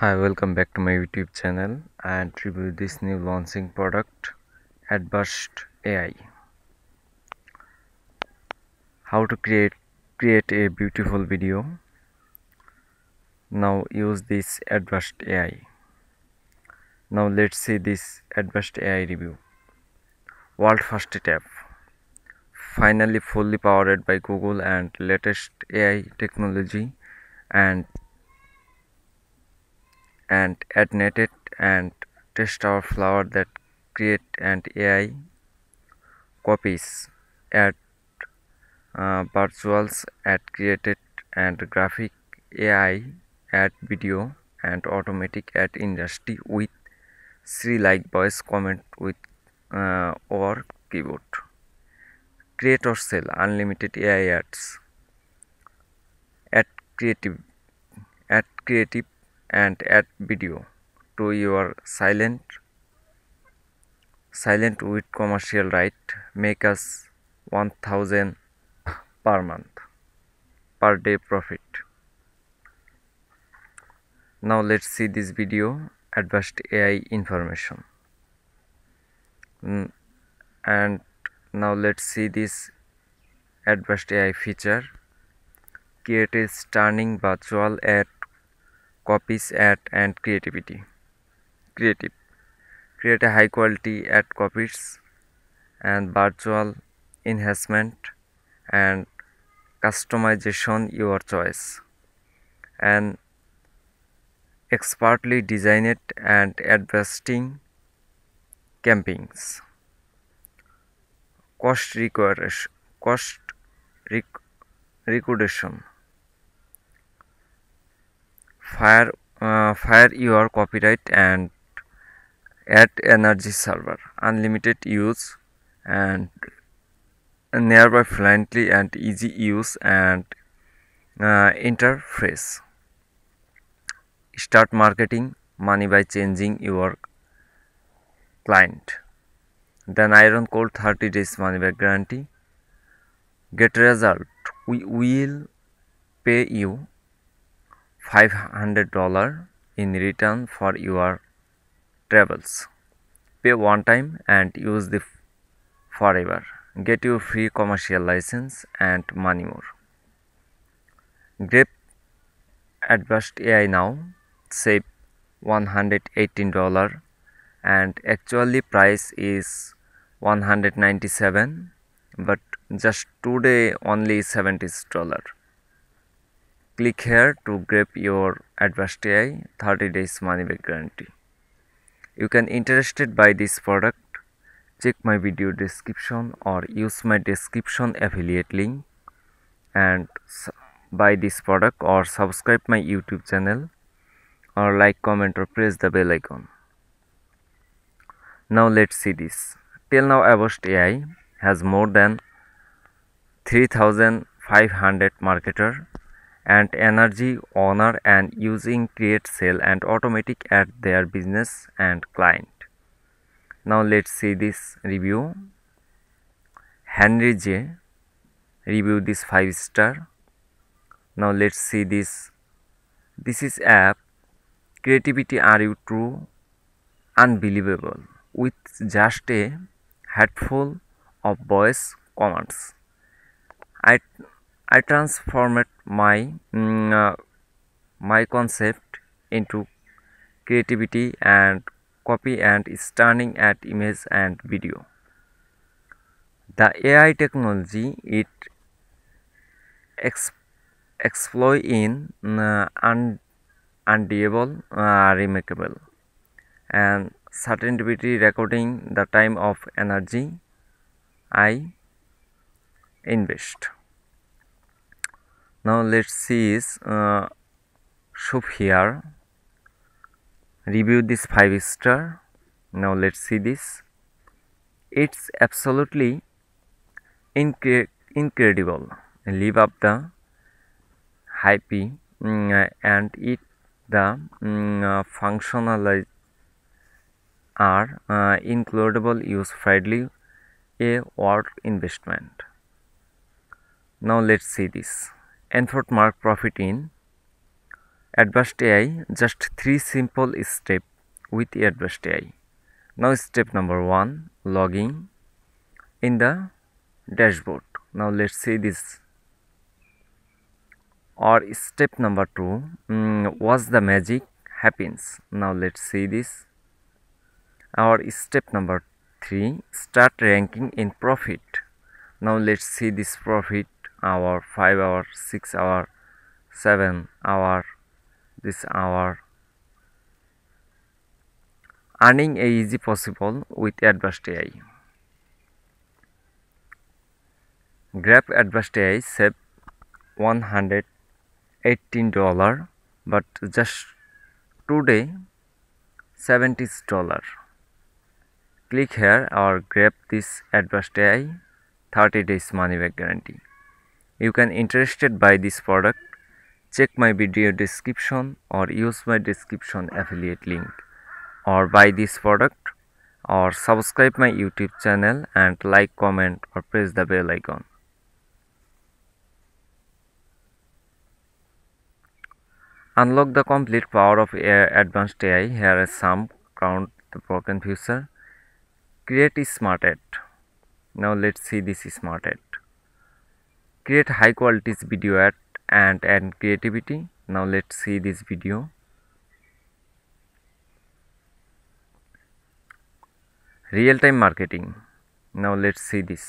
hi welcome back to my youtube channel and review this new launching product adburst ai how to create create a beautiful video now use this adburst ai now let's see this adburst ai review world first tab finally fully powered by google and latest ai technology and and admit it and test our flower that create and AI copies at uh, virtuals at created and graphic AI at video and automatic at industry with Sri like voice comment with uh, or keyboard. Create or sell unlimited AI ads at creative at creative and add video to your silent silent with commercial right make us 1000 per month per day profit now let's see this video advanced ai information and now let's see this advanced ai feature create a stunning virtual ad copies at and creativity. Creative. Create a high quality at copies and virtual enhancement and customization your choice. And expertly design it and advertising campaigns. Cost reduction fire your copyright and at energy server, unlimited use and nearby fluently and easy use and interface. Start marketing money by changing your client. Then Iron Cold 30 days money back guarantee. Get result. We will pay you $500 in return for your travels. Pay one time and use the forever. Get your free commercial license and money more. Grab Advanced AI now. Save $118 and actually price is 197 but just today only 70 dollar click here to grab your advanced AI 30 days money back guarantee. You can interested by this product, check my video description or use my description affiliate link and buy this product or subscribe my YouTube channel or like comment or press the bell icon. Now let's see this. Till now Avast AI has more than 3500 marketer and energy owner and using create sale and automatic at their business and client now let's see this review henry j review this 5 star now let's see this this is app creativity are you true unbelievable with just a headful of voice commands i I transformed my um, uh, my concept into creativity and copy and stunning at image and video. The AI technology it exploit in uh, un undeable, uh, remarkable, and certainty recording the time of energy I invest. now let's see is uh, shop here review this five star now let's see this it's absolutely incre incredible live up the hype um, and it the um, uh, functional are uh, includable use friendly a word investment now let's see this Enfort mark profit in Advanced AI just three simple steps with Advanced AI. Now step number one logging in the dashboard. Now let's see this or step number two um, was the magic happens now let's see this Our step number three start ranking in profit now let's see this profit hour, 5 hour, 6 hour, 7 hour, this hour. Earning a easy possible with advanced AI. Grab advanced AI save 118 dollar but just today 70 dollar. Click here or grab this advanced AI 30 days money back guarantee. You can interested by this product, check my video description or use my description affiliate link or buy this product or subscribe my YouTube channel and like, comment or press the bell icon. Unlock the complete power of advanced AI. Here is some ground the broken future. Create a smart ad. Now let's see this smart ad create high qualities video at and and creativity now let's see this video real-time marketing now let's see this